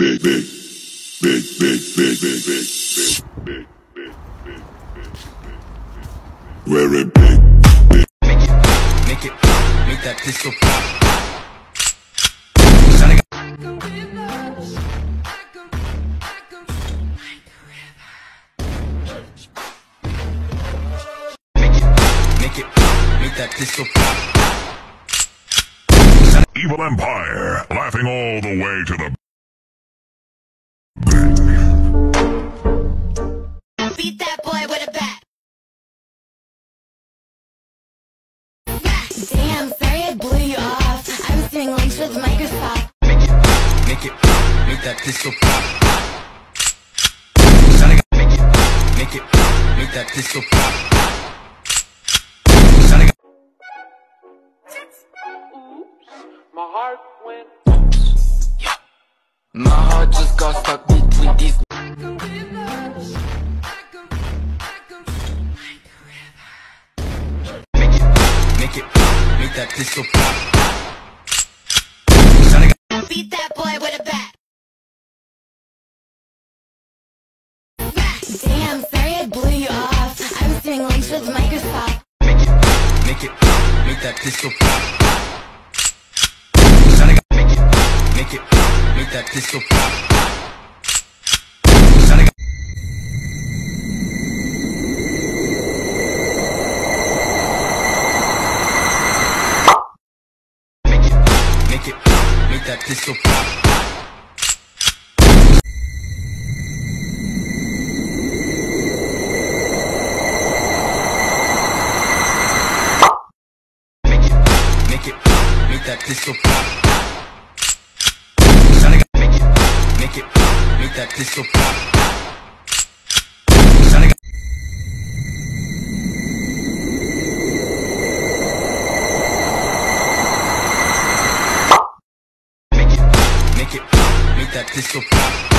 big, big, big, big, big, big, big, big, big, big, big, big, very big, big. Make it, make pop. Make it, it, make that pistol pop. Evil Empire, laughing all the way to the was doing links with Microsoft. Make it, make it, pop, make that pistol pop. Sounding- Make it, make it, pop, make that pistol pop. Sounding- My heart went. My heart just got stuck between these Make it, make it, make that pistol pop. Beat that boy with a bat. Damn, sorry I blew you off. I was doing links with Microsoft. Make it, make it, make that pistol pop. Make it, make it, make that pistol pop. date sopra. that pistol pop. Make it, make it pop, make that pistol pop. Make it, it, make that pistol pop.